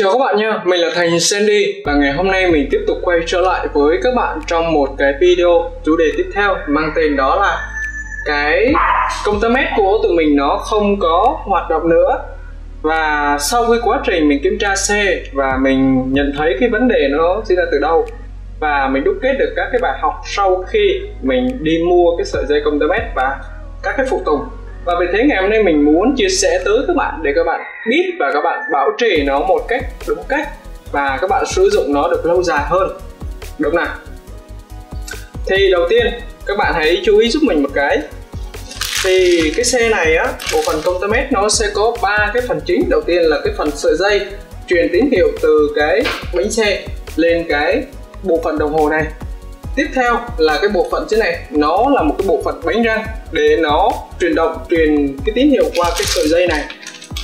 Chào các bạn nha, mình là Thành Sandy và ngày hôm nay mình tiếp tục quay trở lại với các bạn trong một cái video chủ đề tiếp theo mang tên đó là cái công tơ mét của tụi mình nó không có hoạt động nữa. Và sau cái quá trình mình kiểm tra xe và mình nhận thấy cái vấn đề nó diễn ra từ đâu và mình đúc kết được các cái bài học sau khi mình đi mua cái sợi dây công tơ mét và các cái phụ tùng và vì thế ngày hôm nay mình muốn chia sẻ tới các bạn để các bạn biết và các bạn bảo trì nó một cách đúng cách và các bạn sử dụng nó được lâu dài hơn. Đúng nào? Thì đầu tiên, các bạn hãy chú ý giúp mình một cái. Thì cái xe này á, bộ phận công tơ mét nó sẽ có ba cái phần chính. Đầu tiên là cái phần sợi dây truyền tín hiệu từ cái bánh xe lên cái bộ phận đồng hồ này tiếp theo là cái bộ phận trên này. Nó là một cái bộ phận bánh răng để nó truyền động truyền cái tín hiệu qua cái sợi dây này.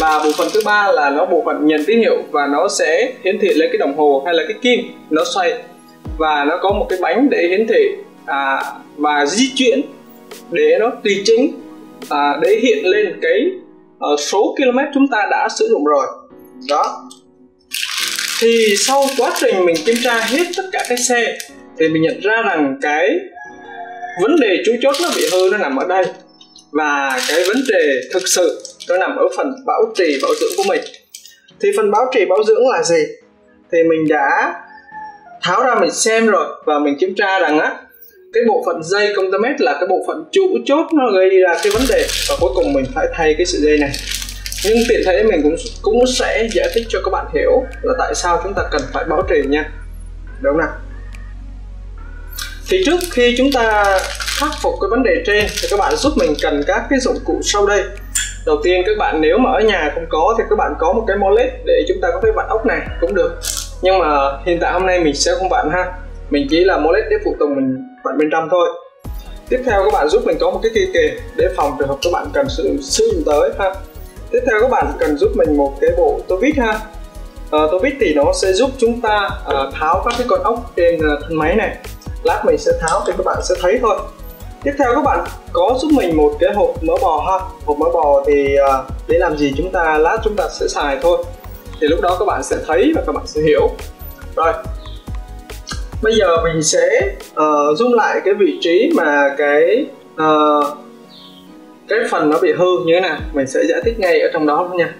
Và bộ phận thứ ba là nó bộ phận nhận tín hiệu và nó sẽ hiển thị lên cái đồng hồ hay là cái kim nó xoay. Và nó có một cái bánh để hiển thị à, và di chuyển để nó tùy chỉnh à, để hiện lên cái à, số km chúng ta đã sử dụng rồi. Đó. Thì sau quá trình mình kiểm tra hết tất cả cái xe thì mình nhận ra rằng cái vấn đề chú chốt nó bị hư, nó nằm ở đây. Và cái vấn đề thực sự nó nằm ở phần bảo trì, bảo dưỡng của mình. Thì phần bảo trì, bảo dưỡng là gì? Thì mình đã tháo ra mình xem rồi và mình kiểm tra rằng á, cái bộ phận dây công tơ mét là cái bộ phận chủ chốt nó gây ra cái vấn đề. Và cuối cùng mình phải thay cái sợi dây này. Nhưng tiện thể mình cũng cũng sẽ giải thích cho các bạn hiểu là tại sao chúng ta cần phải bảo trì nha. Đúng không nào? Thì trước khi chúng ta khắc phục cái vấn đề trên thì các bạn giúp mình cần các cái dụng cụ sau đây. Đầu tiên các bạn nếu mà ở nhà không có thì các bạn có một cái molet để chúng ta có thể vặn ốc này cũng được. Nhưng mà hiện tại hôm nay mình sẽ không vặn ha. Mình chỉ là molet để phụ tùng mình vặn bên trong thôi. Tiếp theo các bạn giúp mình có một cái cây kề để phòng trường hợp các bạn cần sử dụng sử dụng tới ha. Tiếp theo các bạn cần giúp mình một cái bộ tô vít ha. À, tô vít thì nó sẽ giúp chúng ta à, tháo các cái con ốc trên ờ, thân máy này lát mình sẽ tháo thì các bạn sẽ thấy thôi. Tiếp theo các bạn có giúp mình một cái hộp mỡ bò ha. Hộp mỡ bò thì uh, để làm gì chúng ta lát chúng ta sẽ xài thôi. Thì lúc đó các bạn sẽ thấy và các bạn sẽ hiểu. Rồi bây giờ mình sẽ uh, zoom lại cái vị trí mà cái uh, cái phần nó bị hư như thế nào mình sẽ giải thích ngay ở trong đó luôn nha.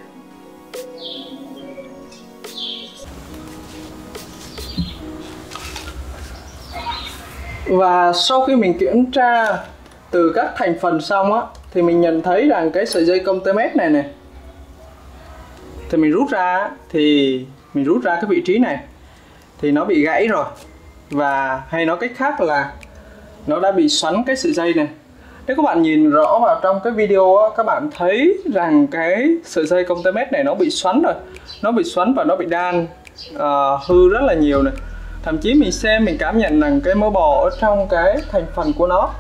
Và sau khi mình kiểm tra từ các thành phần xong á thì mình nhận thấy rằng cái sợi dây công tơ mét này này thì mình rút ra thì mình rút ra cái vị trí này thì nó bị gãy rồi. Và hay nói cách khác là nó đã bị xoắn cái sợi dây này. Nếu các bạn nhìn rõ vào trong cái video á, các bạn thấy rằng cái sợi dây công tơ mét này nó bị xoắn rồi. Nó bị xoắn và nó bị đan uh, hư rất là nhiều này thậm chí mình xem mình cảm nhận rằng cái mỡ bò ở trong cái thành phần của nó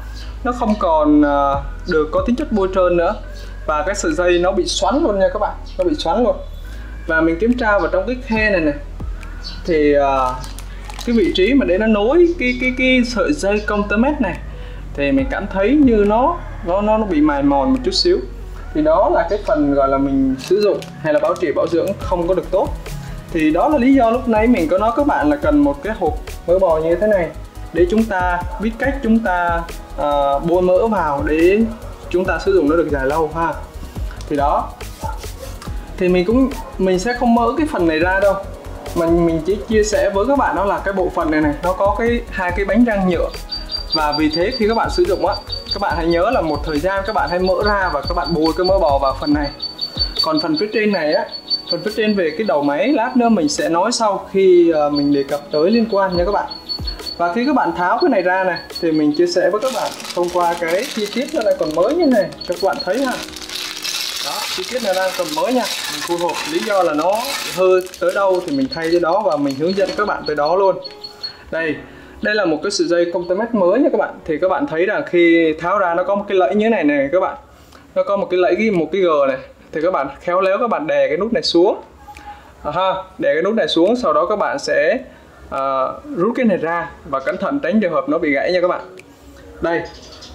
nó không còn uh, được có tính chất bôi trơn nữa. Và cái sợi dây nó bị xoắn luôn nha các bạn nó bị xoắn luôn. Và mình kiểm tra vào trong cái khe này này thì uh, cái vị trí mà để nó nối cái cái cái sợi dây công tơ mét này thì mình cảm thấy như nó nó nó nó bị mài mòn một chút xíu. Thì đó là cái phần gọi là mình sử dụng hay là bảo trì bảo dưỡng không có được tốt thì đó là lý do lúc nãy mình có nói các bạn là cần một cái hộp mỡ bò như thế này để chúng ta biết cách chúng ta à, uh, bôi mỡ vào để chúng ta sử dụng nó được dài lâu ha. Thì đó. Thì mình cũng mình sẽ không mỡ cái phần này ra đâu. Mà mình chỉ chia sẻ với các bạn đó là cái bộ phận này này nó có cái hai cái bánh răng nhựa. Và vì thế khi các bạn sử dụng á các bạn hãy nhớ là một thời gian các bạn hãy mỡ ra và các bạn bôi cái mỡ bò vào phần này. Còn phần phía trên này á phần phía trên về cái đầu máy lát nữa mình sẽ nói sau khi ờ, mình đề cập tới liên quan nha các bạn. Và khi các bạn tháo cái này ra này thì mình chia sẻ với các bạn thông qua cái chi tiết nó lại còn mới như này, cho các bạn thấy ha. Đó, chi tiết này đang còn mới nha. Mình thu hộp lý do là nó hơi tới đâu thì mình thay cái đó và mình hướng dẫn các bạn tới đó luôn. Đây đây là một cái sợi dây công tơ mét mới nha các bạn. Thì các bạn thấy là khi tháo ra nó có một cái lẫy như thế này này các bạn. Nó có một cái lẫy một cái g này thì các bạn khéo léo các bạn đè cái nút này xuống. À ha đè cái nút này xuống sau đó các bạn sẽ uh, rút cái này ra và cẩn thận tránh trường hợp nó bị gãy nha các bạn. Đây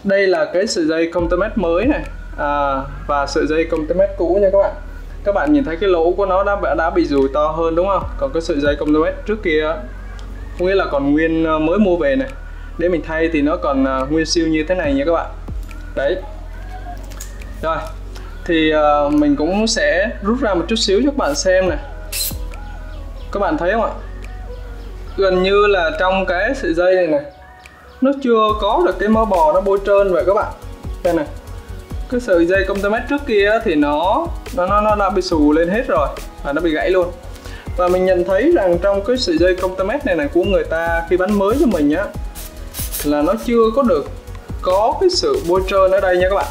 đây là cái sợi dây công tơ mét mới này. À, và sợi dây công tơ mét cũ nha các bạn. Các bạn nhìn thấy cái lỗ của nó đã đã bị rùi to hơn đúng không? Còn cái sợi dây công tơ mét trước kia có nghĩa là còn nguyên à, mới mua về này. Để mình thay thì nó còn nguyên siêu như thế này nha các bạn. Đấy. Rồi thì uh, mình cũng sẽ rút ra một chút xíu cho các bạn xem này các bạn thấy không ạ? Gần như là trong cái sợi dây này này nó chưa có được cái mỡ bò nó bôi trơn vậy các bạn. Đây này cái sợi dây công tơ mét trước kia thì nó nó nó nó đã bị xù lên hết rồi và nó bị gãy luôn. Và mình nhận thấy rằng trong cái sợi dây công tơ mét này này của người ta khi bán mới cho mình á là nó chưa có được có cái sự bôi trơn ở đây nha các bạn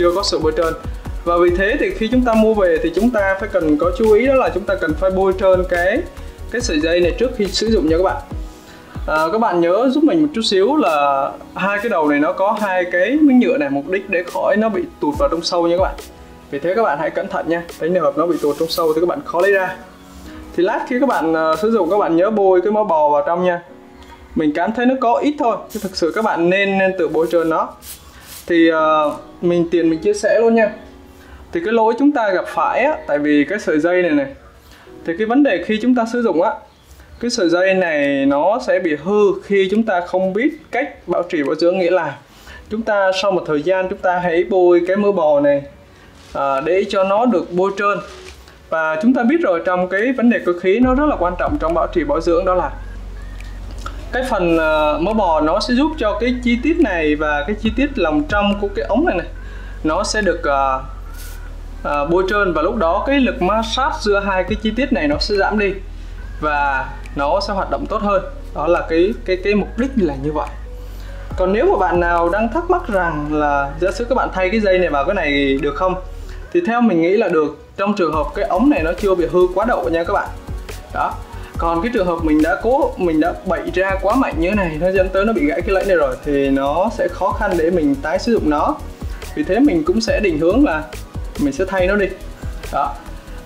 chưa có sự bôi trơn. Và vì thế thì khi chúng ta mua về thì chúng ta phải cần có chú ý đó là chúng ta cần phải bôi trơn cái cái sợi dây này trước khi sử dụng nha các bạn. À, các bạn nhớ giúp mình một chút xíu là hai cái đầu này nó có hai cái miếng nhựa này mục đích để khỏi nó bị tụt vào trong sâu nha các bạn. Vì thế các bạn hãy cẩn thận nha tránh trường hợp nó bị tụt trong sâu thì các bạn khó lấy ra. Thì lát khi các bạn uh, sử dụng các bạn nhớ bôi cái mỡ bò vào trong nha. Mình cảm thấy nó có ít thôi chứ thực sự các bạn nên nên tự bôi trơn nó thì uh, mình tiện mình chia sẻ luôn nha. Thì cái lỗi chúng ta gặp phải á tại vì cái sợi dây này này thì cái vấn đề khi chúng ta sử dụng á cái sợi dây này nó sẽ bị hư khi chúng ta không biết cách bảo trì bảo dưỡng nghĩa là. Chúng ta sau một thời gian chúng ta hãy bôi cái mỡ bò này à, để cho nó được bôi trơn. Và chúng ta biết rồi trong cái vấn đề cơ khí nó rất là quan trọng trong bảo trì bảo dưỡng đó là cái phần ờ, uh, mỡ bò nó sẽ giúp cho cái chi tiết này và cái chi tiết lòng trong của cái ống này này nó sẽ được uh, uh, bôi trơn và lúc đó cái lực ma sát giữa hai cái chi tiết này nó sẽ giảm đi và nó sẽ hoạt động tốt hơn. Đó là cái cái cái mục đích là như vậy. Còn nếu mà bạn nào đang thắc mắc rằng là giả sử các bạn thay cái dây này vào cái này được không thì theo mình nghĩ là được trong trường hợp cái ống này nó chưa bị hư quá độ nha các bạn. Đó còn cái trường hợp mình đã cố mình đã bậy ra quá mạnh như thế này nó dẫn tới nó bị gãy cái lẫy này rồi thì nó sẽ khó khăn để mình tái sử dụng nó. Vì thế mình cũng sẽ định hướng là mình sẽ thay nó đi. Đó.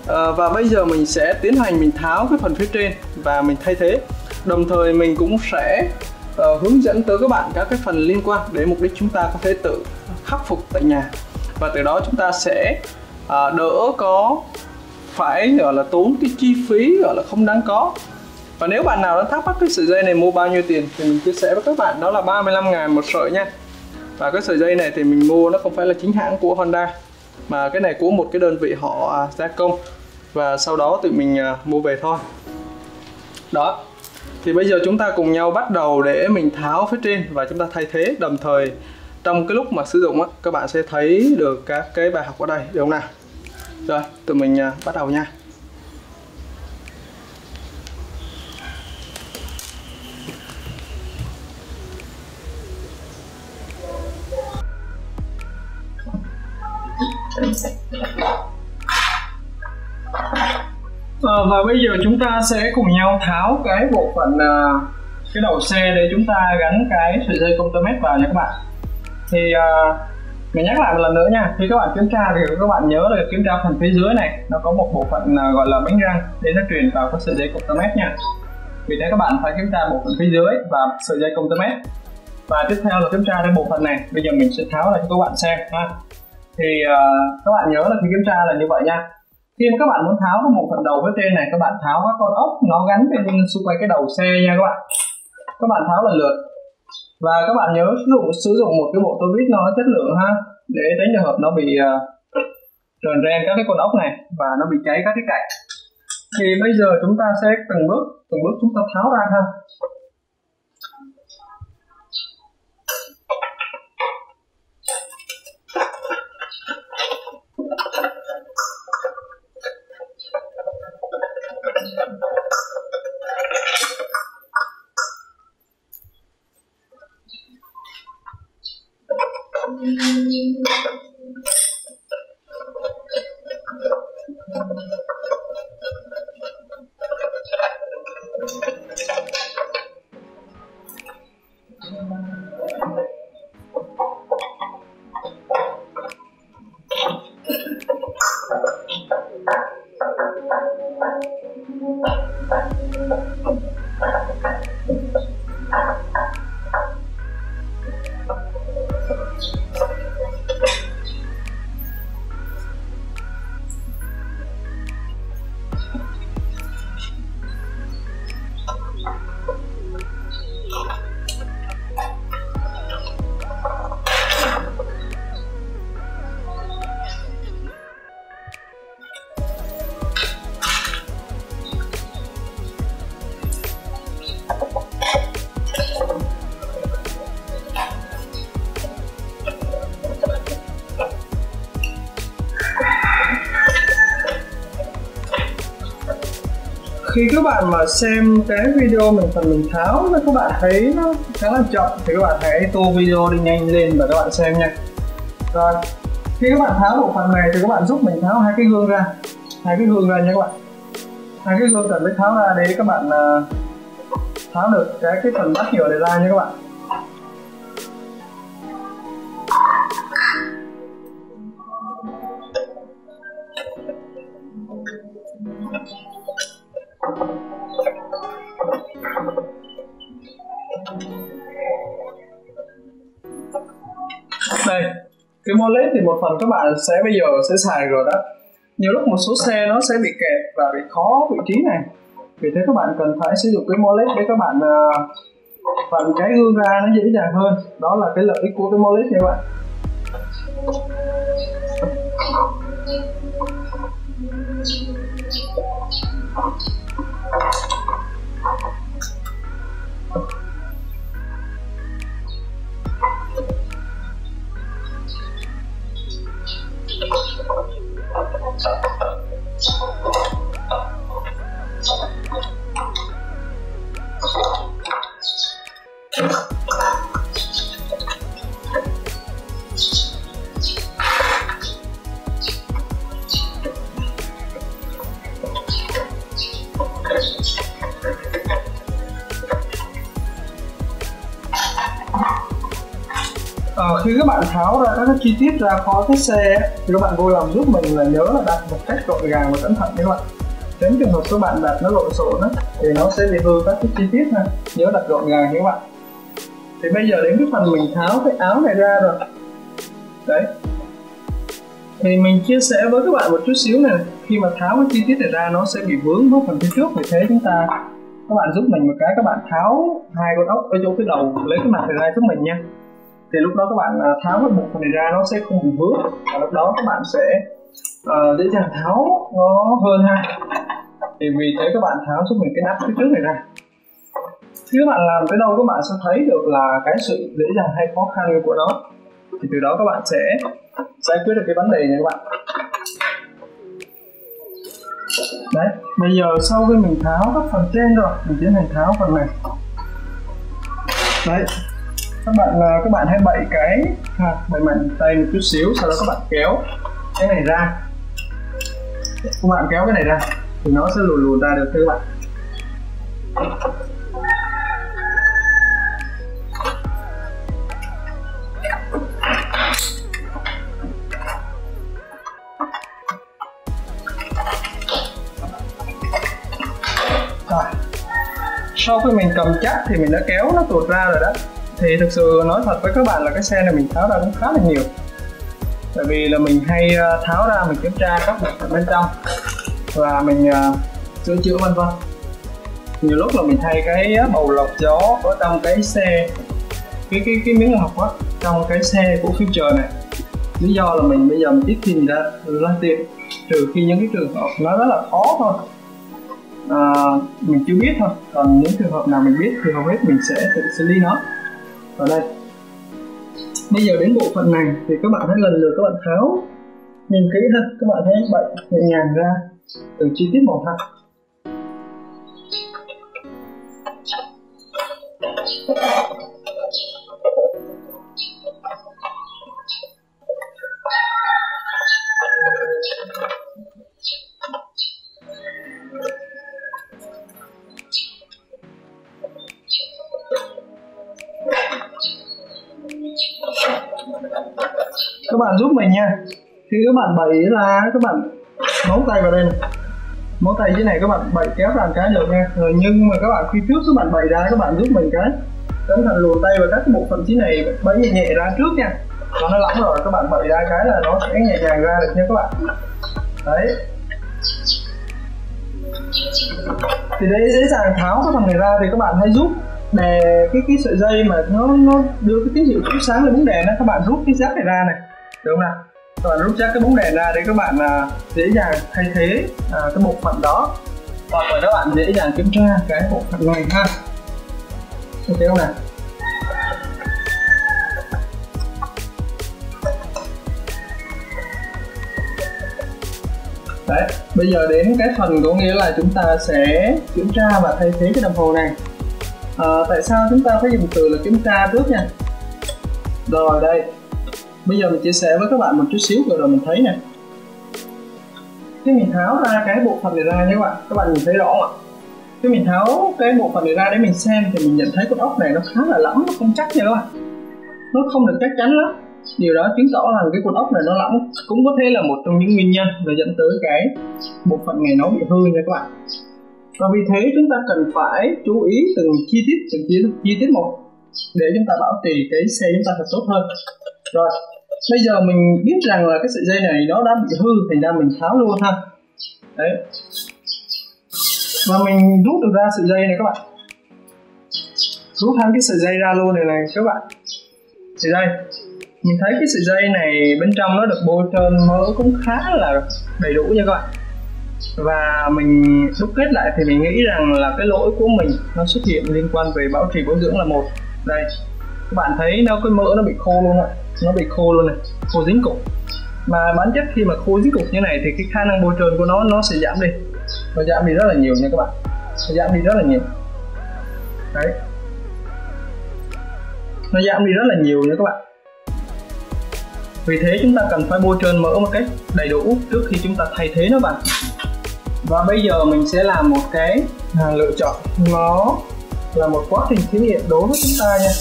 À, và bây giờ mình sẽ tiến hành mình tháo cái phần phía trên và mình thay thế. Đồng thời mình cũng sẽ uh, hướng dẫn tới các bạn các cái phần liên quan để mục đích chúng ta có thể tự khắc phục tại nhà. Và từ đó chúng ta sẽ uh, đỡ có phải gọi là tốn cái chi phí gọi là không đáng có. Và nếu bạn nào đang thắc mắc cái sợi dây này mua bao nhiêu tiền thì mình chia sẻ với các bạn, đó là 35 ngàn một sợi nha. Và cái sợi dây này thì mình mua nó không phải là chính hãng của Honda, mà cái này của một cái đơn vị họ à, gia công. Và sau đó tụi mình à, mua về thôi. Đó, thì bây giờ chúng ta cùng nhau bắt đầu để mình tháo phía trên và chúng ta thay thế. Đồng thời, trong cái lúc mà sử dụng á, các bạn sẽ thấy được các cái bài học ở đây. Đúng không nào? Rồi tụi mình uh, bắt đầu nha. À, và bây giờ chúng ta sẽ cùng nhau tháo cái bộ phận uh, cái đầu xe để chúng ta gắn cái sợi dây công tơ mét vào nha các bạn. Thì uh, mình nhắc lại một lần nữa nha khi các bạn kiểm tra thì các bạn nhớ là kiểm tra phần phía dưới này nó có một bộ phận à, gọi là bánh răng để nó truyền vào cái sợi dây công tơ mét nha. Vì thế các bạn phải kiểm tra bộ phận phía dưới và sợi dây công tơ mét và tiếp theo là kiểm tra cái bộ phận này bây giờ mình sẽ tháo lại cho các bạn xem ha. Thì uh, các bạn nhớ là khi kiểm tra là như vậy nha. Khi mà các bạn muốn tháo cái bộ phận đầu phía trên này các bạn tháo các con ốc nó gắn bên xung quanh cái đầu xe nha các bạn. Các bạn tháo lần lượt và các bạn nhớ sử dụng sử dụng một cái bộ tô vít nó chất lượng ha để tránh trường hợp nó bị uh, tròn ren các cái con ốc này và nó bị cháy các cái cạnh. Thì bây giờ chúng ta sẽ từng bước từng bước chúng ta tháo ra ha. Khi các bạn mà xem cái video mình phần mình tháo các bạn thấy nó khá là chậm. Thì các bạn hãy tua video đi nhanh lên và các bạn xem nha. Rồi khi các bạn tháo bộ phận này thì các bạn giúp mình tháo hai cái gương ra. Hai cái gương ra nha các bạn. Hai cái gương cần phải tháo ra để các bạn uh, tháo được cái cái phần bắt nhựa này ra nha các bạn. Cái wallet thì một phần các bạn sẽ bây giờ sẽ xài rồi đó. Nhiều lúc một số xe nó sẽ bị kẹt và bị khó vị trí này. Vì thế các bạn cần phải sử dụng cái wallet để các bạn à, uh, vặn cái gương ra nó dễ dàng hơn. Đó là cái lợi ích của cái mô led bạn. Tháo ra chi tiết ra khó cái xe. Thì các bạn vui lòng giúp mình là nhớ là đặt một cách gọn gàng và cẩn thận các bạn. Tránh trường hợp số bạn đặt nó lộn xộn á, thì nó sẽ bị hư các cái chi tiết ha. Nhớ đặt gọn gàng các bạn. Thì bây giờ đến cái phần mình tháo cái áo này ra rồi. Đấy. Thì mình chia sẻ với các bạn một chút xíu này khi mà tháo cái chi tiết này ra, nó sẽ bị vướng với phần phía trước vì thế chúng ta. Các bạn giúp mình một cái, các bạn tháo hai con ốc ở chỗ cái đầu, lấy cái mặt này ra giúp mình nha thì lúc đó các bạn à, tháo cái bộ này ra nó sẽ không bị vướng. Và lúc đó các bạn sẽ uh, dễ dàng tháo nó hơn ha. Thì vì thế các bạn tháo giúp mình cái nắp phía trước này ra. Khi các bạn làm tới đâu các bạn sẽ thấy được là cái sự dễ dàng hay khó khăn của nó. Thì từ đó các bạn sẽ giải quyết được cái vấn đề này các bạn. Đấy bây giờ sau khi mình tháo các phần trên rồi mình tiến hành tháo phần này. Đấy các bạn à, các bạn hãy bậy cái à, bậy mạnh tay một chút xíu, sau đó các bạn kéo cái này ra. Các bạn kéo cái này ra, thì nó sẽ lùn lùn ra được các bạn. Rồi. Sau khi mình cầm chắc thì mình đã kéo nó tuột ra rồi đó thì thực sự nói thật với các bạn là cái xe này mình tháo ra cũng khá là nhiều. Tại vì là mình hay ờ, tháo ra mình kiểm tra các bộ phận bên trong và mình uh, sửa chữa vân vân. Nhiều lúc là mình thay cái bầu lọc gió ở trong cái xe cái cái cái miếng lọc á trong cái xe của future này. Lý do là mình bây giờ mình ít tìm ra ra tiền trừ khi những cái trường hợp nó rất là khó thôi. À, mình chưa biết thôi còn những trường hợp nào mình biết thì hầu hết mình sẽ tự xử lý nó ở đây. Bây giờ đến bộ phận này thì các bạn hãy lần lượt các bạn tháo nhìn kỹ ha. Các bạn thấy bạn nhẹ nhàng ra từ chi tiết một ha các bạn giúp mình nha. Khi các bạn bày ra, các bạn móng tay vào đây này. Móng tay dưới này các bạn bày kéo làm cái được nha. Rồi nhưng mà các bạn khi trước các bạn bày ra, các bạn giúp mình cái. Cẩn thận luồn tay vào các bộ phận dưới này, bẩy nhẹ nhẹ ra trước nha. Nó nó lỏng rồi, các bạn bày ra cái là nó sẽ nhẹ nhàng ra được nha các bạn. Đấy. Thì đấy dễ dàng tháo cái phần này ra thì các bạn hãy giúp đè cái cái sợi dây mà nó nó đưa cái tín hiệu chiếu sáng lên bóng đèn đó. Các bạn rút cái giác này ra này đúng không nào? Các bạn rút chắc cái bóng đèn ra để các bạn à, dễ dàng thay thế à, cái bộ phận đó. Hoặc là các bạn dễ dàng kiểm tra cái bộ phận này ha. Ok không nào? Đấy bây giờ đến cái phần có nghĩa là chúng ta sẽ kiểm tra và thay thế cái đồng hồ này. À, tại sao chúng ta phải dùng từ là kiểm tra trước nha? Rồi đây bây giờ mình chia sẻ với các bạn một chút xíu vừa rồi mình thấy nè. Khi mình tháo ra cái bộ phận này ra nhé các bạn. Các bạn nhìn thấy rõ không ạ? Khi mình tháo cái bộ phận này ra để mình xem thì mình nhận thấy con ốc này nó khá là lỏng nó không chắc nha các bạn. Nó không được chắc chắn lắm. Điều đó chứng tỏ rằng cái con ốc này nó lỏng cũng có thể là một trong những nguyên nhân để dẫn tới cái bộ phận này nó bị hư nha các bạn. Và vì thế chúng ta cần phải chú ý từng chi tiết từng chi, chi tiết một để chúng ta bảo trì cái xe chúng ta thật tốt hơn. Rồi bây giờ mình biết rằng là cái sợi dây này nó đã bị hư thành ra mình tháo luôn ha. Đấy. Và mình rút được ra sợi dây này các bạn. Rút hai cái sợi dây ra luôn này này các bạn. Sợi dây mình thấy cái sợi dây này bên trong nó được bôi trơn mỡ cũng khá là đầy đủ nha các bạn. Và mình đúc kết lại thì mình nghĩ rằng là cái lỗi của mình nó xuất hiện liên quan về bảo trì bảo dưỡng là một. Đây, các bạn thấy nó cái mỡ nó bị khô luôn ạ nó bị khô luôn này khô dính cục. Mà bản chất khi mà khô dính cục như này thì cái khả năng bôi trơn của nó nó sẽ giảm đi. Nó giảm đi rất là nhiều nha các bạn. Nó giảm đi rất là nhiều. Đấy. Nó giảm đi rất là nhiều nha các bạn. Vì thế chúng ta cần phải bôi trơn mỡ một cách đầy đủ trước khi chúng ta thay thế nó bạn. Và bây giờ mình sẽ làm một cái à, lựa chọn. Nó là một quá trình thí nghiệm đối với chúng ta nha.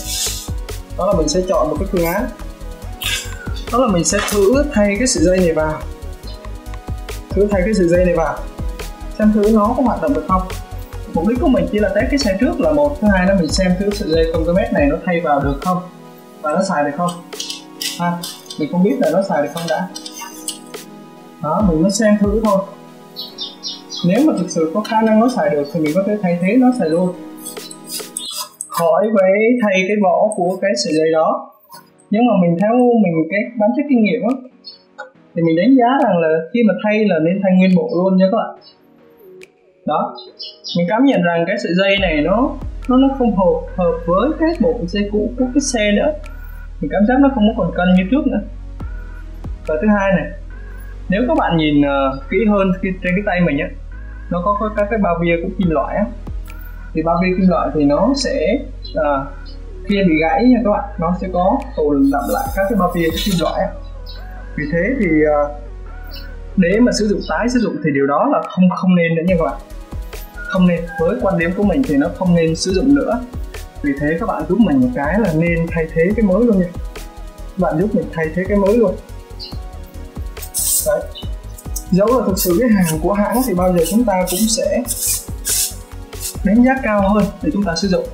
Đó là mình sẽ chọn một cái phương án đó là mình sẽ thử thay cái sợi dây này vào. Thử thay cái sợi dây này vào. Xem thử nó có hoạt động được không. Mục đích của mình chỉ là test cái xe trước là một. Thứ hai là mình xem thử sợi dây công mét này nó thay vào được không và nó xài được không. Ha, mình không biết là nó xài được không đã. Đó, mình mới xem thử thôi. Nếu mà thực sự có khả năng nó xài được thì mình có thể thay thế nó xài luôn. Khỏi với thay cái vỏ của cái sợi dây đó nếu mà mình theo mình cái bán chất kinh nghiệm á thì mình đánh giá rằng là khi mà thay là nên thay nguyên bộ luôn nha các bạn. Đó mình cảm nhận rằng cái sợi dây này nó nó nó không hợp hợp với cái bộ dây cũ của cái xe nữa. Mình cảm giác nó không có còn cân như trước nữa. Và thứ hai này nếu các bạn nhìn uh, kỹ hơn trên cái tay mình á nó có, có các cái bao bia của kim loại á. Thì bao bia kim loại thì nó sẽ uh, khi bị gãy nha các bạn, nó sẽ có tồn đọng lại các cái bao bia các kim loại vì thế thì ờ, để mà sử dụng tái sử dụng thì điều đó là không không nên nữa nha các bạn. Không nên, với quan điểm của mình thì nó không nên sử dụng nữa. Vì thế các bạn giúp mình một cái là nên thay thế cái mới luôn nha. Các bạn giúp mình thay thế cái mới luôn. Đấy. dẫu là thực sự cái hàng của hãng thì bao giờ chúng ta cũng sẽ đánh giá cao hơn để chúng ta sử dụng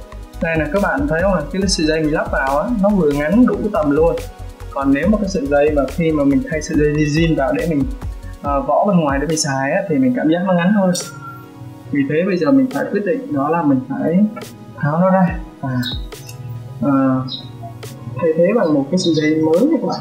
đây là các bạn thấy không ạ? Cái sợi dây mình lắp vào á nó vừa ngắn đủ tầm luôn. Còn nếu mà cái sợi dây mà khi mà mình thay sợi dây zin vào để mình à, uh, võ bên ngoài để mình xài á, thì mình cảm giác nó ngắn hơn. Vì thế bây giờ mình phải quyết định đó là mình phải tháo nó ra. Và uh, thay thế bằng một cái sợi dây mới nha các bạn.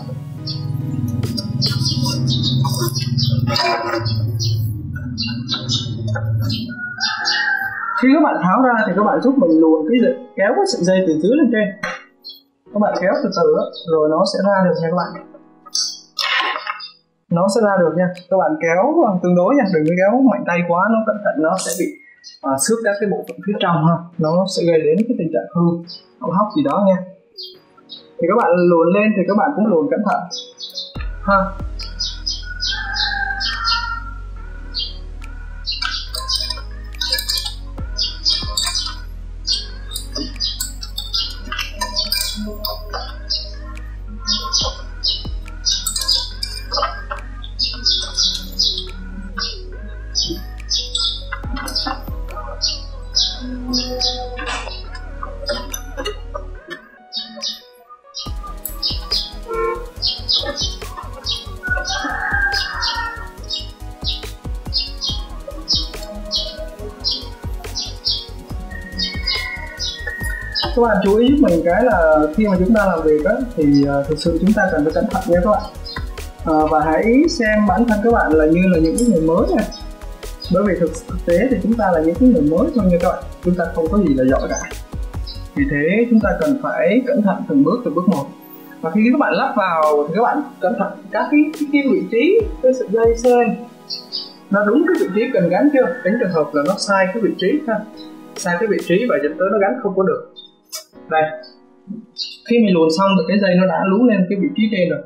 Khi các bạn tháo ra thì các bạn giúp mình luồn cái dây, kéo cái sợi dây từ dưới lên trên. Các bạn kéo từ từ đó, rồi nó sẽ ra được nha các bạn. Nó sẽ ra được nha. Các bạn kéo à, tương đối nha đừng có kéo mạnh tay quá nó cẩn thận nó sẽ bị à, xước các cái bộ phận phía trong ha. Nó sẽ gây đến cái tình trạng hư hỏng hóc gì đó nha. Thì các bạn luồn lên thì các bạn cũng luồn cẩn thận. Ha. Khi mà chúng ta làm việc á thì uh, thực sự chúng ta cần phải cẩn thận nha các bạn. Uh, và hãy xem bản thân các bạn là như là những người mới nha. Bởi vì thực, thực tế thì chúng ta là những người mới thôi nha các bạn chúng ta không có gì là giỏi cả. Vì thế chúng ta cần phải cẩn thận từng bước từng bước một. Và khi các bạn lắp vào thì các bạn cẩn thận các cái, cái, cái vị trí cái sợi dây sen nó đúng cái vị trí cần gắn chưa? Tránh trường hợp là nó sai cái vị trí ha. Sai cái vị trí và dẫn tới nó gắn không có được. Đây khi mình luồn xong thì cái dây nó đã lú lên cái vị trí trên rồi.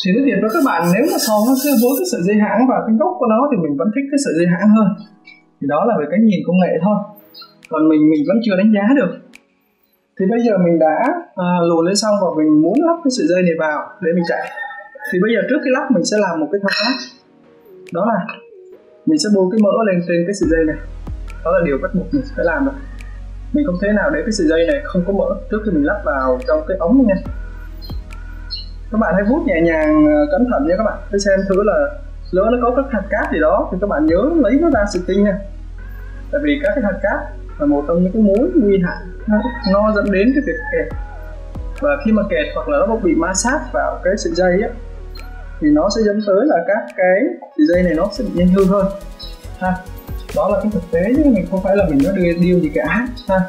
Thì nói thiệt với các bạn nếu mà so với cái với cái sợi dây hãng và cái gốc của nó thì mình vẫn thích cái sợi dây hãng hơn. Thì đó là về cái nhìn công nghệ thôi. Còn mình mình vẫn chưa đánh giá được. Thì bây giờ mình đã à, luồn lên xong và mình muốn lắp cái sợi dây này vào để mình chạy. Thì bây giờ trước khi lắp mình sẽ làm một cái thao tác. Đó là mình sẽ bôi cái mỡ lên trên cái sợi dây này. Đó là điều bắt buộc mình phải làm rồi mình không thể nào để cái sợi dây này không có mỡ trước khi mình lắp vào trong cái ống nha. Các bạn hãy vuốt nhẹ nhàng ờ, cẩn thận nha các bạn. Để xem thử là lỡ nó có các hạt cát gì đó thì các bạn nhớ lấy nó ra sự tinh nha. Tại vì các cái hạt cát là một trong những cái mối nguy hại nó dẫn đến cái việc kẹt. Và khi mà kẹt hoặc là nó bị ma sát vào cái sợi dây á, thì nó sẽ dẫn tới là các cái sợi dây này nó sẽ bị nhanh hư hơn. Ha đó là cái thực tế chứ mình không phải là mình nó đưa điều gì cả ha.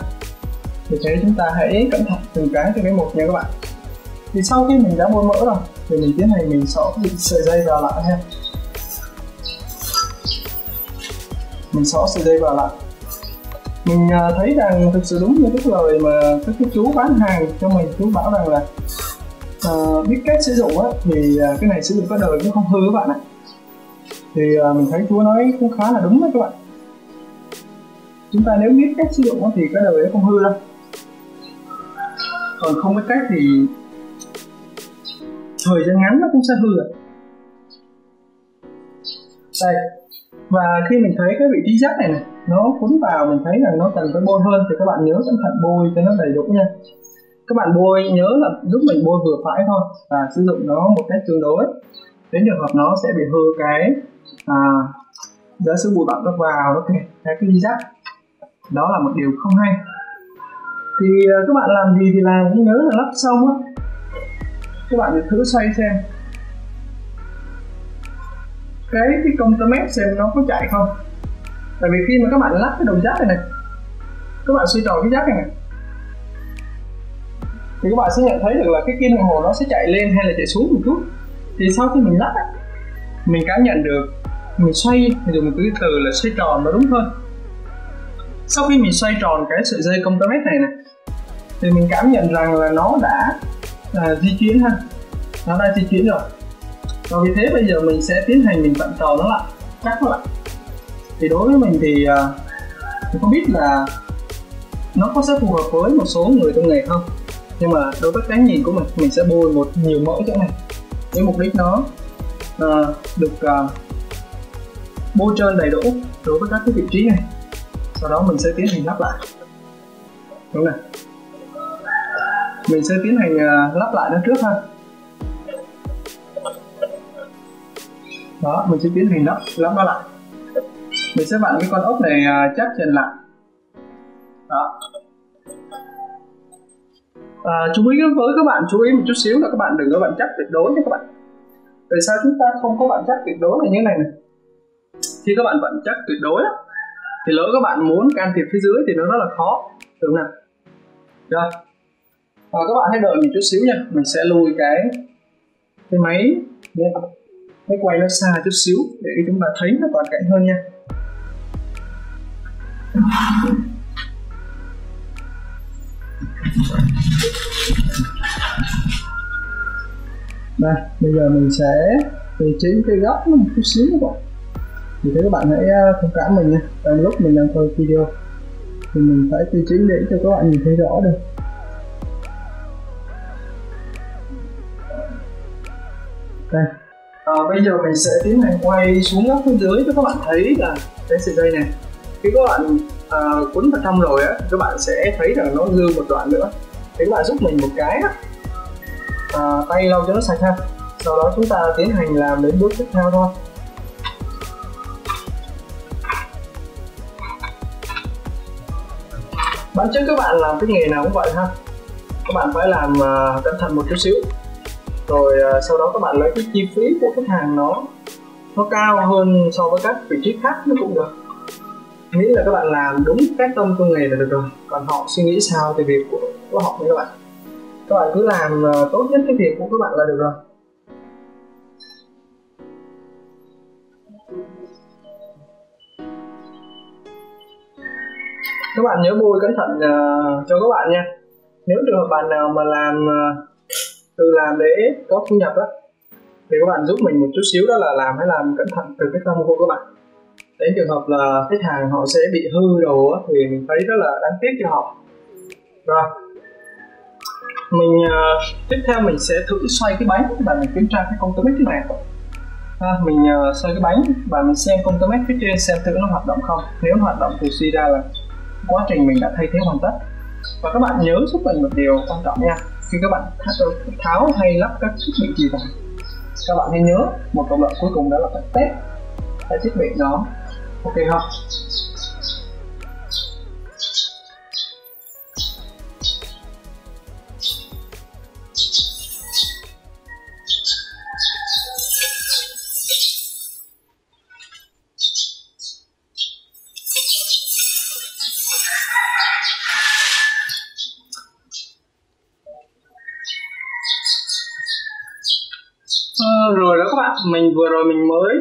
Vì thế chúng ta hãy cẩn thận từng cái từng cái một nha các bạn. Thì sau khi mình đã bôi mỡ rồi thì mình tiến hành mình xỏ cái sợi dây vào lại ha. Mình xỏ sợi dây vào lại. Mình à, thấy rằng thực sự đúng như cái lời mà các cái chú bán hàng cho mình chú bảo rằng là uh, biết cách sử dụng á thì à, cái này sử dụng có đời cũng không hư các bạn ạ. Thì uh, mình thấy chú nói cũng khá là đúng đấy các bạn chúng ta nếu biết cách sử dụng thì cái đời nó không hư đâu. Còn không biết cách thì thời gian ngắn nó cũng sẽ hư rồi. Đây và khi mình thấy cái vị trí rắc này này nó cuốn vào mình thấy là nó cần phải bôi hơn thì các bạn nhớ cẩn thận bôi cho nó đầy đủ nha. Các bạn bôi nhớ là giúp mình bôi vừa phải thôi và sử dụng nó một cách tương đối. Đến trường hợp nó sẽ bị hư cái à, giá sử bụi bặm nó vào nó kẹt cái cái rắc đó là một điều không hay. Thì ờ, các bạn làm gì thì làm cũng nhớ là lắp xong á. Các bạn thử xoay xem. Cái cái công tơ mét xem nó có chạy không? Tại vì khi mà các bạn lắp cái đầu giáp này này các bạn xoay tròn cái giáp này, này thì các bạn sẽ nhận thấy được là cái kim đồng hồ nó sẽ chạy lên hay là chạy xuống một chút. Thì sau khi mình lắp mình cảm nhận được mình xoay mình dùng một cái từ là xoay tròn nó đúng hơn sau khi mình xoay tròn cái sợi dây công tơ mét này này thì mình cảm nhận rằng là nó đã à, di chuyển ha. Nó đã di chuyển rồi. Và vì thế bây giờ mình sẽ tiến hành mình vặn tròn nó lại cắt nó lại. Thì đối với mình thì à, mình không biết là nó có sẽ phù hợp với một số người trong nghề không. Nhưng mà đối với cái nhìn của mình mình sẽ bôi một nhiều mỡ chỗ này với mục đích nó à, được à, bôi trơn đầy đủ đối với các cái vị trí này sau đó mình sẽ tiến hành lắp lại. Đúng này mình sẽ tiến hành à, lắp lại nó trước ha. Đó mình sẽ tiến hành lắp lắp nó lại. Mình sẽ vặn cái con ốc này à, chắc chân lại. Đó. À, chú ý với các bạn chú ý một chút xíu là các bạn đừng có vặn chắc tuyệt đối nha các bạn. Tại sao chúng ta không có vặn chắc tuyệt đối là như thế này này? Khi các bạn vặn chắc tuyệt đối thì lỡ các bạn muốn can thiệp phía dưới thì nó rất là khó. Đúng không nào? Rồi. Và các bạn hãy đợi mình chút xíu nha. Mình sẽ lùi cái cái máy máy quay nó xa chút xíu để chúng ta thấy nó toàn cảnh hơn nha. Đây, bây giờ mình sẽ vị trí cái góc nó một chút xíu các bạn thì thế các bạn hãy à, thông cảm mình nha. Trong lúc mình đang quay video thì mình phải tư chính để cho các bạn nhìn thấy rõ được. Đây. À, bây giờ mình sẽ tiến hành quay xuống góc phía dưới cho các bạn thấy là cái sợi dây này. Khi các bạn à, quấn vào trong rồi á các bạn sẽ thấy rằng nó dư một đoạn nữa. Thì các bạn giúp mình một cái à, tay lau cho nó sạch ha. Sau đó chúng ta tiến hành làm đến bước tiếp theo thôi. Bản chất các bạn làm cái nghề nào cũng vậy ha. Các bạn phải làm uh, cẩn thận một chút xíu. Rồi uh, sau đó các bạn lấy cái chi phí của khách hàng nó nó cao hơn so với các vị trí khác nó cũng được. Nghĩ là các bạn làm đúng cách tâm công nghề là được rồi. Còn họ suy nghĩ sao thì việc của, của họ với các bạn? Các bạn cứ làm uh, tốt nhất cái việc của các bạn là được rồi. Các bạn nhớ bôi cẩn thận uh, cho các bạn nha. Nếu trường hợp bạn nào mà làm uh, từ làm để có thu nhập á thì các bạn giúp mình một chút xíu đó là làm hay làm cẩn thận từ cái tâm của các bạn. Đến trường hợp là khách hàng họ sẽ bị hư đồ á, thì mình thấy rất là đáng tiếc cho họ. Rồi. Mình uh, tiếp theo mình sẽ thử xoay cái bánh và mình kiểm tra cái công tơ thế này. À, mình uh, xoay cái bánh và mình xem công tơ mét phía trên xem thử nó hoạt động không. Nếu nó hoạt động thì suy ra là quá trình mình đã thay thế hoàn tất. Và các bạn nhớ giúp mình một điều quan trọng nha. Khi các bạn tháo hay lắp các thiết bị gì vào, các bạn hãy nhớ một công đoạn cuối cùng đó là phải test cái thiết bị đó ok không?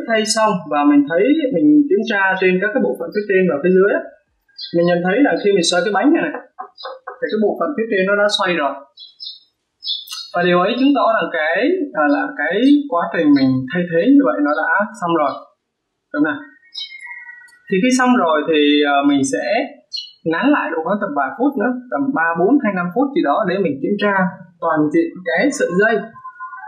Thay xong và mình thấy mình kiểm tra trên các cái bộ phận phía trên và phía dưới á mình nhận thấy là khi mình xoay cái bánh này này thì cái bộ phận phía trên nó đã xoay rồi. Và điều ấy chứng tỏ rằng cái à, là cái quá trình mình thay thế như vậy nó đã xong rồi. Đúng không thì khi xong rồi thì à, mình sẽ nán lại độ khoảng tầm vài phút nữa tầm 3, 4 hay 5 phút gì đó để mình kiểm tra toàn diện cái sợi dây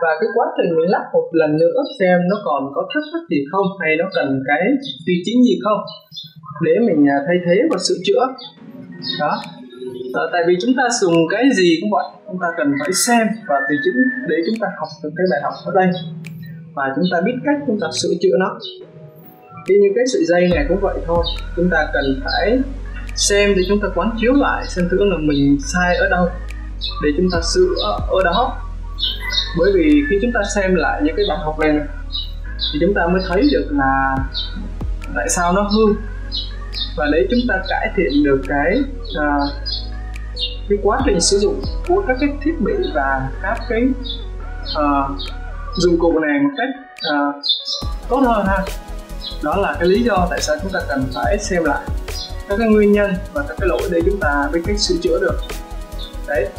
và cái quá trình mình lắp một lần nữa xem nó còn có thắc mắc gì không hay nó cần cái tùy chính gì không để mình à, thay thế và sửa chữa. Đó. À, tại vì chúng ta dùng cái gì cũng vậy chúng ta cần phải xem và tùy chính để chúng ta học được cái bài học ở đây. Và chúng ta biết cách chúng ta sửa chữa nó. Thì như cái sợi dây này cũng vậy thôi chúng ta cần phải xem để chúng ta quán chiếu lại xem thử là mình sai ở đâu để chúng ta sửa ở đó bởi vì khi chúng ta xem lại những cái bài học này thì chúng ta mới thấy được là tại sao nó hư. Và để chúng ta cải thiện được cái uh, cái quá trình sử dụng của các cái thiết bị và các cái uh, dụng cụ này một cách uh, tốt hơn ha. Đó là cái lý do tại sao chúng ta cần phải xem lại các cái nguyên nhân và các cái lỗi để chúng ta biết cách sửa chữa được. Đấy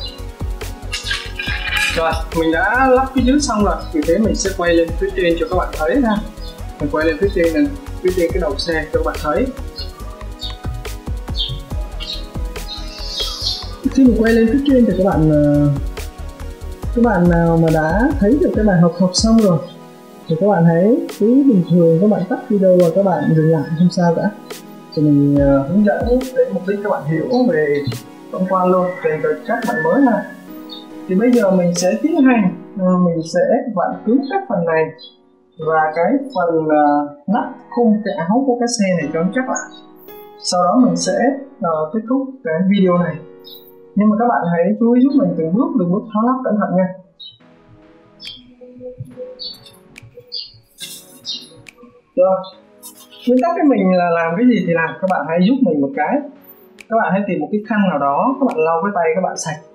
rồi mình đã lắp cái dưới xong rồi. Vì thế mình sẽ quay lên phía trên cho các bạn thấy ha. Mình quay lên phía trên này phía trên cái đầu xe cho các bạn thấy. Khi mình quay lên phía trên thì các bạn ờ, các bạn nào mà đã thấy được cái bài học học xong rồi thì các bạn hãy cứ bình thường các bạn tắt video và các bạn dừng lại không sao cả. Thì mình uh, hướng dẫn để mục đích các bạn hiểu về tổng quan luôn về các bạn mới ha thì bây giờ mình sẽ tiến hành à, mình sẽ vặn cứng các phần này và cái phần uh, nắp khung cái áo của cái xe này cho nó chắc lại. Sau đó mình sẽ uh, kết thúc cái video này. Nhưng mà các bạn hãy chú ý giúp mình từng bước từng bước tháo lắp cẩn thận nha. Rồi nguyên tắc cái mình là làm cái gì thì làm. Các bạn hãy giúp mình một cái. Các bạn hãy tìm một cái khăn nào đó các bạn lau cái tay các bạn sạch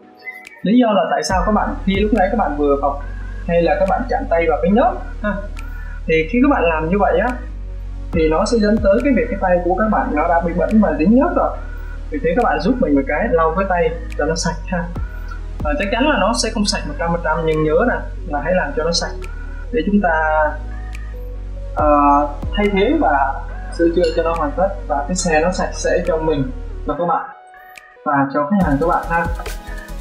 lý do là tại sao các bạn khi lúc nãy các bạn vừa học hay là các bạn chạm tay vào cái nhớt ha thì khi các bạn làm như vậy á thì nó sẽ dẫn tới cái việc cái tay của các bạn nó đã bị bẩn và dính nhớt rồi. Vì thế các bạn giúp mình một cái lau cái tay cho nó sạch ha. Và chắc chắn là nó sẽ không sạch 100% nhưng nhớ nè là hãy làm cho nó sạch để chúng ta uh, thay thế và sửa chữa cho nó hoàn tất và cái xe nó sạch sẽ cho mình và các bạn và cho khách hàng các bạn ha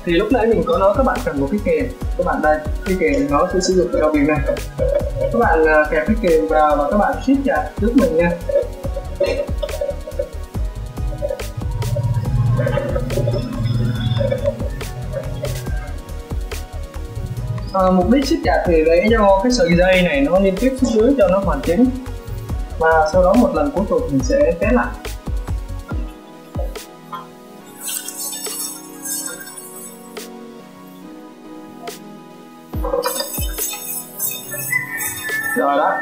thì lúc nãy mình có nói các bạn cần một cái kèm. Các bạn đây cái kèm nó sẽ sử dụng cái đầu này. Các bạn à, kẹp cái kèm vào và các bạn siết chặt trước mình nha. À, mục đích siết chặt thì để cho cái sợi dây này nó liên tiếp xuống dưới cho nó hoàn chỉnh. Và sau đó một lần cuối cùng mình sẽ test lại. Rồi đó.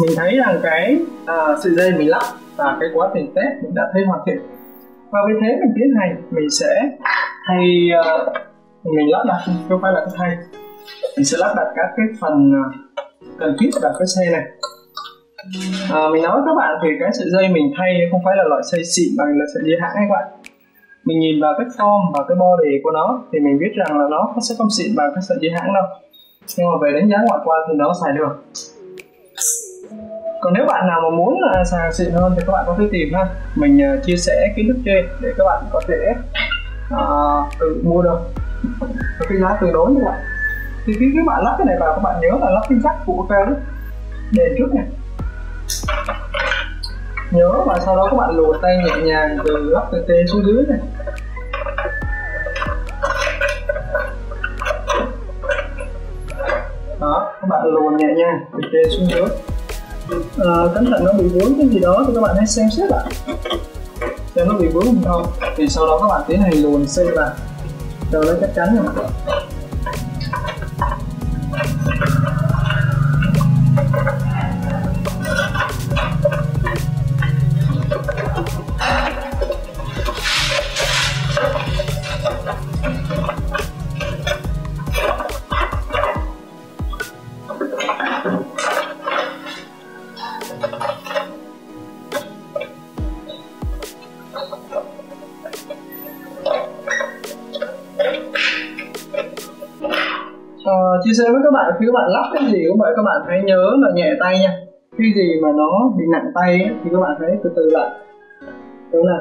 Mình thấy rằng cái à, uh, sợi dây mình lắp và cái quá trình test mình đã thấy hoàn thiện. Và vì thế mình tiến hành mình sẽ thay uh, mình lắp đặt không phải là cái thay. Mình sẽ lắp đặt các cái phần uh, cần thiết vào cái xe này. À, mình nói với các bạn thì cái sợi dây mình thay không phải là loại dây xịn mà là sợi dây hãng các bạn. Mình nhìn vào cái form và cái body của nó thì mình biết rằng là nó sẽ không xịn bằng cái sợi dây hãng đâu nhưng mà về đánh giá ngoại quan thì nó xài được. Còn nếu bạn nào mà muốn là xài xịn hơn thì các bạn có thể tìm ha. Mình uh, chia sẻ kiến thức trên để các bạn có thể uh, tự mua được. Cái giá tương đối như vậy. Thì khi các bạn lắp cái này vào các bạn nhớ là lắp cái jack của cao đèn trước này. Nhớ và sau đó các bạn lùa tay nhẹ nhàng từ lắp từ trên xuống dưới này. Các bạn luồn nhẹ nhàng từ trên xuống dưới à, ờ, cẩn thận nó bị vướng cái gì đó thì các bạn hãy xem xét lại. Xem nó bị vướng không không. Thì sau đó các bạn tiến hành luồn xây vào. Cho nó chắc chắn rồi chia sẻ với các bạn khi các bạn lắp cái gì cũng vậy các bạn hãy nhớ là nhẹ tay nha. Khi gì mà nó bị nặng tay ấy, thì các bạn hãy từ từ lại. Đúng là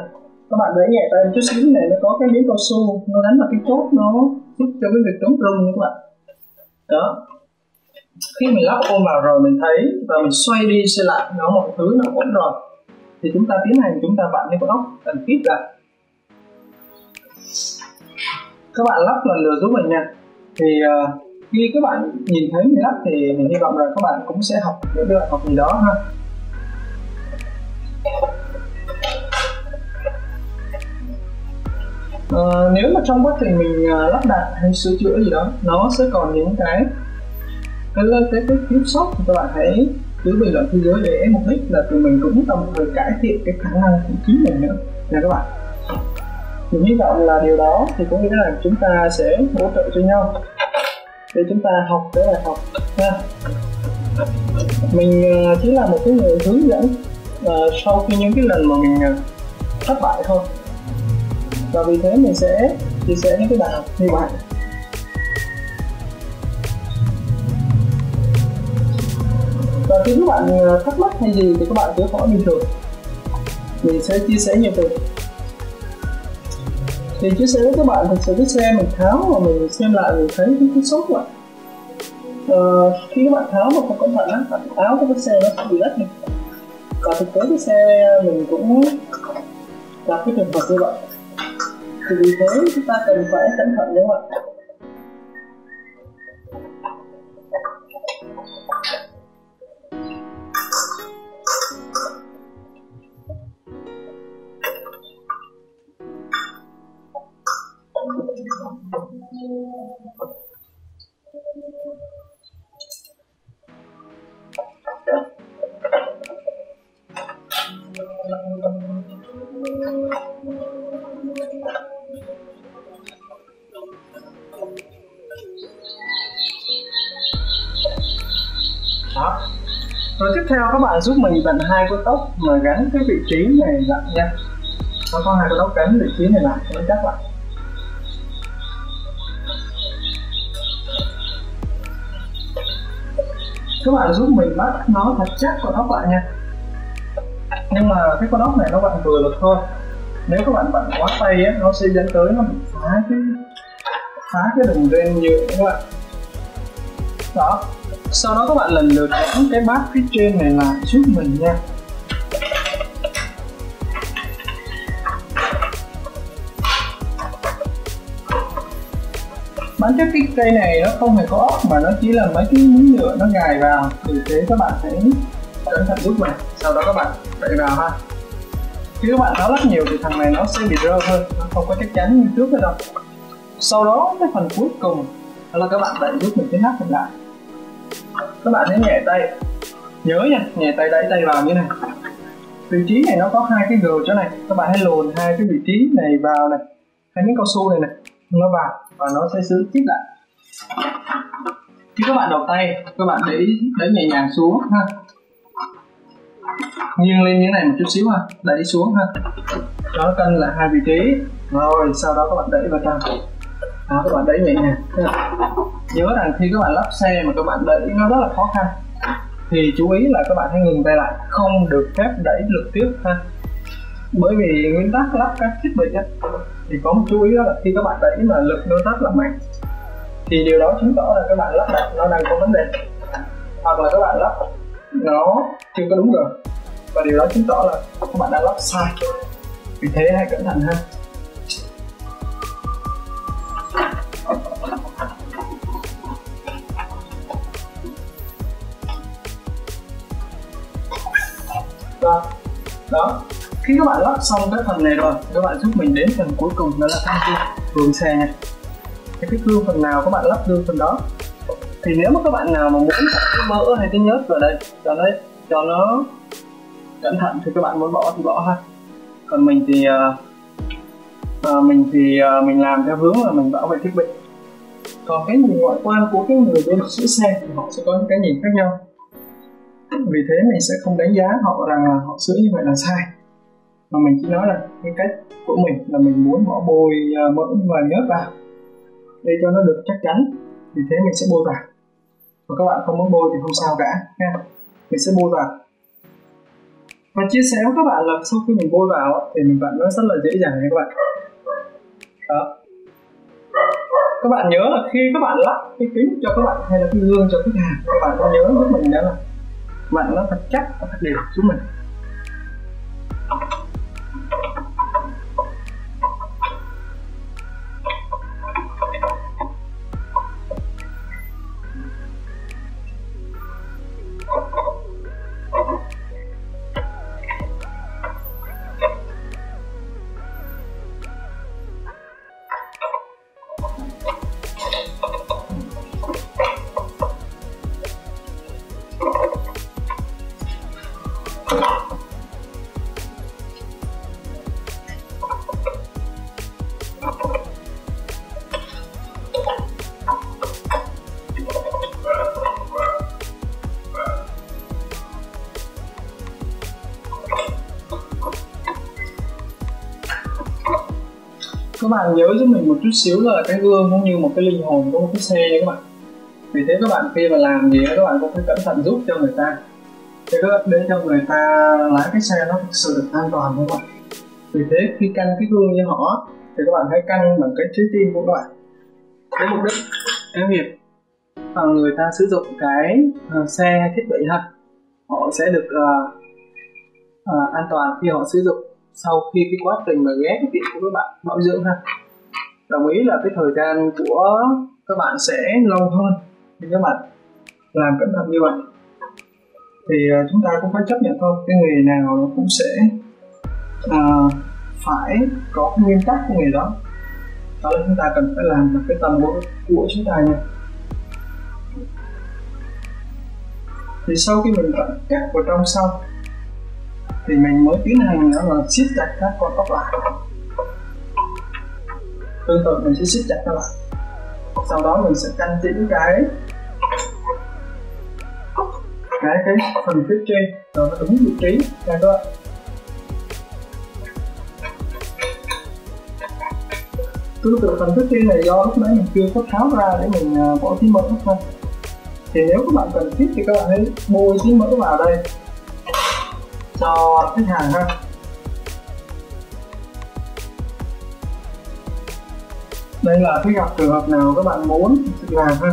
các bạn đẩy nhẹ tay một chút xíu này nó có cái miếng cao su nó đánh vào cái chốt nó giúp cho cái việc chống rung các bạn. Đó. Khi mình lắp ôm vào rồi mình thấy và mình xoay đi xoay lại nó mọi thứ nó ổn rồi thì chúng ta tiến hành chúng ta vặn cái con ốc cần kíp lại. Các bạn lắp lần lượt giúp mình nha. Thì uh, khi các bạn nhìn thấy mình lắp thì mình hy vọng rằng các bạn cũng sẽ học được bài học gì đó ha. À, nếu mà trong quá trình mình ờ, lắp đặt hay sửa chữa gì đó nó sẽ còn những cái cái cái, cái thiếu sót thì các bạn hãy cứ bình luận phía dưới để mục đích là tụi mình cũng đồng thời cải thiện cái khả năng của chính mình nữa nha các bạn. Mình hy vọng là điều đó thì có nghĩa là chúng ta sẽ hỗ trợ cho nhau để chúng ta học để bài học. Ha mình uh, chỉ là một cái người hướng dẫn uh, sau khi những cái lần mà mình uh, thất bại thôi. Và vì thế mình sẽ chia sẻ những cái bài học như vậy. Và khi các bạn thắc mắc hay gì thì các bạn cứ hỏi bình thường. Mình sẽ chia sẻ nhiều từ thì chia sẻ với các bạn thực sự cái xe mình tháo và mình xem lại mình thấy cái, cái sốt vậy ờ, khi các bạn tháo mà không cẩn thận á bạn tháo cái xe nó sẽ bị rách này và thực tế cái xe mình cũng gặp cái trường hợp như vậy. Thì vì thế chúng ta cần phải cẩn thận đúng không ạ đó. Rồi tiếp theo các bạn giúp mình vặn hai con tóc mà gắn cái vị trí này lại nha. Nó có hai con tóc gắn vị trí này lại nó chắc lại. Các bạn giúp mình bắt nó thật chắc con ốc lại nha. Nhưng mà cái con ốc này nó vặn vừa được thôi. Nếu các bạn bận quá tay á, nó sẽ dẫn tới nó bị phá cái phá cái đường ren nhựa các bạn. Đó. Sau đó các bạn lần lượt đánh cái bát phía trên này lại giúp mình nha. Bản chất cái cây này nó không hề có ốc, mà nó chỉ là mấy cái miếng nhựa nó gài vào. Vì thế các bạn hãy cẩn thận giúp mình sau đó các bạn đậy vào ha. Khi các bạn tháo lắp nhiều thì thằng này nó sẽ bị rơ hơn. Nó không có chắc chắn như trước nữa đâu. Sau đó, cái phần cuối cùng đó là các bạn đậy giúp mình cái nắp mình lại. Các bạn hãy nhẹ tay. Nhớ nha, nhẹ tay đẩy tay vào như này. Vị trí này nó có hai cái gờ chỗ này. Các bạn hãy lùn hai cái vị trí này vào này. Hai miếng cao su này này nó vào và nó sẽ giữ tiếp lại. Khi các bạn đầu tay, các bạn để đẩy nhẹ nhàng xuống ha. Nghiêng lên như thế này một chút xíu ha, đẩy xuống ha. Đó, cân là hai vị trí. Rồi, sau đó các bạn đẩy vào trong. Đó, các bạn đẩy nhẹ nhàng. Nhớ rằng khi các bạn lắp xe mà các bạn đẩy, nó rất là khó khăn. Thì chú ý là các bạn hãy ngừng tay lại, không được phép đẩy lực tiếp ha bởi vì nguyên tắc lắp các thiết bị á, thì có một chú ý đó là khi các bạn đẩy mà lực nó rất là mạnh. Thì điều đó chứng tỏ là các bạn lắp đặt nó đang có vấn đề. Hoặc là các bạn lắp nó chưa có đúng rồi và điều đó chứng tỏ là các bạn đã lắp sai. Vì thế hãy cẩn thận ha. Đó đó khi các bạn lắp xong cái phần này rồi các bạn giúp mình đến phần cuối cùng đó là thanh kim gương xe. Nha cái kích phần nào các bạn lắp gương phần đó. Thì nếu mà các bạn nào mà muốn cái mỡ hay cái nhớt vào đây cho nó cho nó cẩn thận thì các bạn muốn bỏ thì bỏ ha. Còn mình thì uh, mình thì uh, mình làm theo hướng là mình bảo vệ thiết bị. Còn cái nhìn ngoại quan của cái người bên sửa xe thì họ sẽ có những cái nhìn khác nhau. Vì thế mình sẽ không đánh giá họ rằng là họ sửa như vậy là sai mà mình chỉ nói là cái cách của mình là mình muốn bỏ bôi à, mỡ và nhớt vào để cho nó được chắc chắn. Vì thế mình sẽ bôi vào. Và các bạn không muốn bôi thì không sao cả, nha. Mình sẽ bôi vào. Và chia sẻ với các bạn là sau khi mình bôi vào thì mình bạn nó rất là dễ dàng nha các bạn. Đó. Các bạn nhớ là khi các bạn lắp cái kính cho các bạn hay là cái gương cho khách hàng, các bạn có nhớ với mình đó là bạn nó thật chắc và thật đều chúng mình. Các bạn nhớ giúp mình một chút xíu là cái gương cũng như một cái linh hồn của một cái xe nha các bạn. Vì thế các bạn khi mà làm gì các bạn cũng phải cẩn thận giúp cho người ta. Để, để cho người ta lái cái xe nó thực sự được an toàn các bạn vì thế khi canh cái gương như họ thì các bạn hãy canh bằng cái trái tim của các bạn. Cái mục đích cái việc mà người ta sử dụng cái uh, xe thiết bị ha họ sẽ được uh, uh, an toàn khi họ sử dụng sau khi cái quá trình mà ghé cái tiệm của các bạn bảo dưỡng ha đồng ý là cái thời gian của các bạn sẽ lâu hơn. Thì các bạn làm cẩn thận như vậy thì à, chúng ta cũng phải chấp nhận thôi cái nghề nào nó cũng sẽ uh, phải có cái nguyên tắc của nghề đó. Đó là chúng ta cần phải làm được cái tầm của, của chúng ta nha. Thì sau khi mình đã cắt vào trong xong thì mình mới tiến hành đó là siết chặt các con tóc lại. Tương tự mình sẽ siết chặt các bạn sau đó mình sẽ căn chỉnh cái cái cái phần phía trên. Rồi nó đúng vị trí nha các bạn tương tự phần phía trên này do lúc nãy mình chưa có tháo ra để mình à, bỏ tí mỡ thôi. Thì nếu các bạn cần thiết thì các bạn hãy bôi tí mỡ vào đây cho khách hàng ha đây là cái gặp trường hợp nào các bạn muốn làm ha?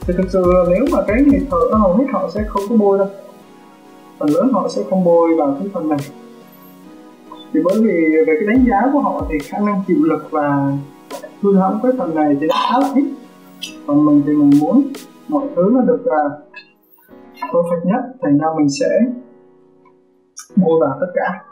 Thì thực sự nếu mà cái người thợ hầu hết họ sẽ không có bôi đâu. Phần lớn họ sẽ không bôi vào cái phần này. Thì bởi vì về cái đánh giá của họ thì khả năng chịu lực và hư hỏng cái phần này thì khá là ít. Còn mình thì mình muốn mọi thứ nó được là perfect nhất, thành ra mình sẽ mua vào tất cả.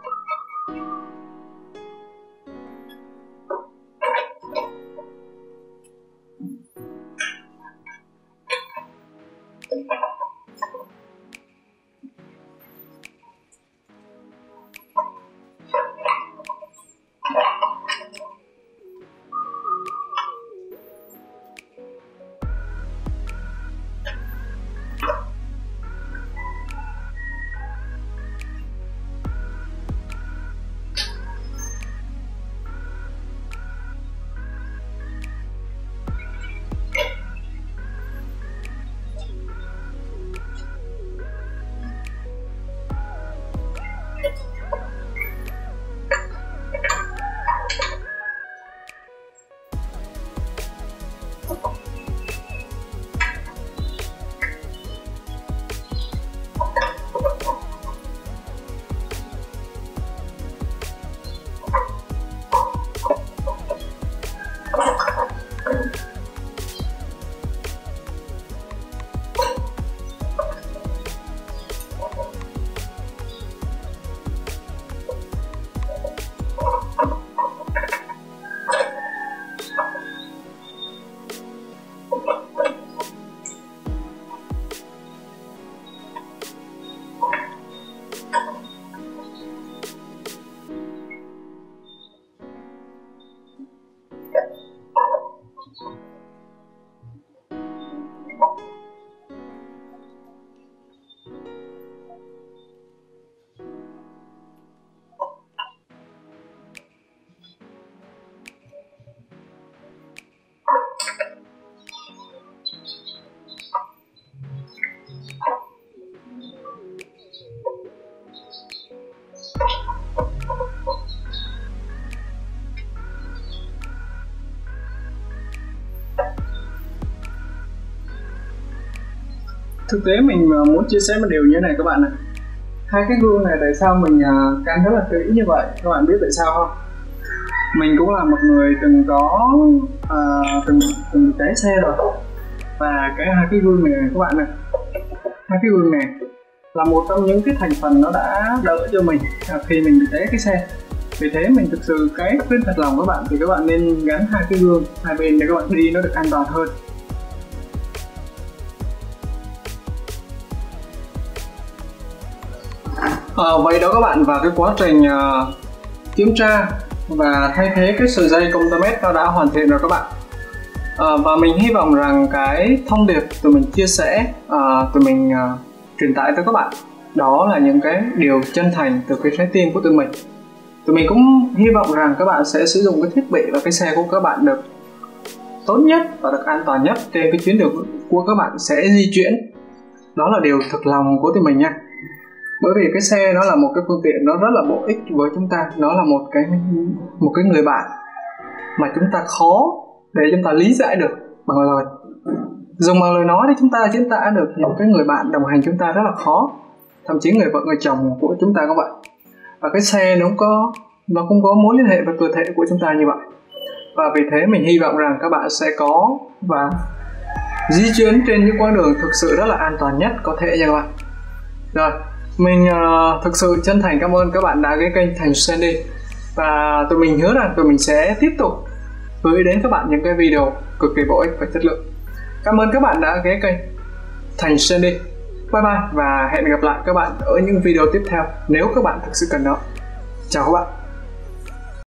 Thực tế mình à, muốn chia sẻ một điều như thế này các bạn này hai cái gương này tại sao mình à, căn can rất là kỹ như vậy? Các bạn biết tại sao không? Mình cũng là một người từng có uh, từng từng cháy xe rồi. Và cái hai cái gương này, này các bạn này hai cái gương này là một trong những cái thành phần nó đã đỡ cho mình khi mình bị té cái xe. Vì thế mình thực sự cái khuyên thật lòng các bạn thì các bạn nên gắn hai cái gương hai bên để các bạn đi nó được an toàn hơn. À, vậy đó các bạn và cái quá trình à, kiểm tra và thay thế cái sợi dây công tơ mét nó đã hoàn thiện rồi các bạn. À, và mình hy vọng rằng cái thông điệp tụi mình chia sẻ à, tụi mình à, truyền tải tới các bạn đó là những cái điều chân thành từ cái trái tim của tụi mình. Tụi mình cũng hy vọng rằng các bạn sẽ sử dụng cái thiết bị và cái xe của các bạn được tốt nhất và được an toàn nhất trên cái chuyến đường của các bạn sẽ di chuyển. Đó là điều thực lòng của tụi mình nha bởi vì cái xe nó là một cái phương tiện nó rất là bổ ích với chúng ta. Nó là một cái một cái người bạn mà chúng ta khó để chúng ta lý giải được bằng lời. Dùng bằng lời nói thì chúng ta diễn tả được những cái người bạn đồng hành chúng ta rất là khó. Thậm chí người vợ, người chồng của chúng ta cũng vậy. Và cái xe nó cũng có, nó cũng có mối liên hệ với cơ thể của chúng ta như vậy. Và vì thế mình hy vọng rằng các bạn sẽ có và di chuyển trên những quãng đường thực sự rất là an toàn nhất có thể nha các bạn. Rồi mình uh, thực sự chân thành cảm ơn các bạn đã ghé kênh Thành Sandy và tụi mình hứa rằng tụi mình sẽ tiếp tục gửi đến các bạn những cái video cực kỳ bổ ích và chất lượng. Cảm ơn các bạn đã ghé kênh Thành Sandy bye bye và hẹn gặp lại các bạn ở những video tiếp theo nếu các bạn thực sự cần nó. Chào các bạn.